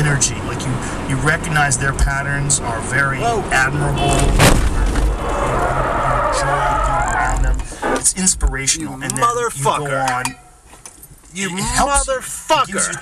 energy. Like you, you recognize their patterns are very Whoa. admirable. You enjoy being around them. It's inspirational. You and then You motherfucker. go on. You It helps you. It gives motherfucker. you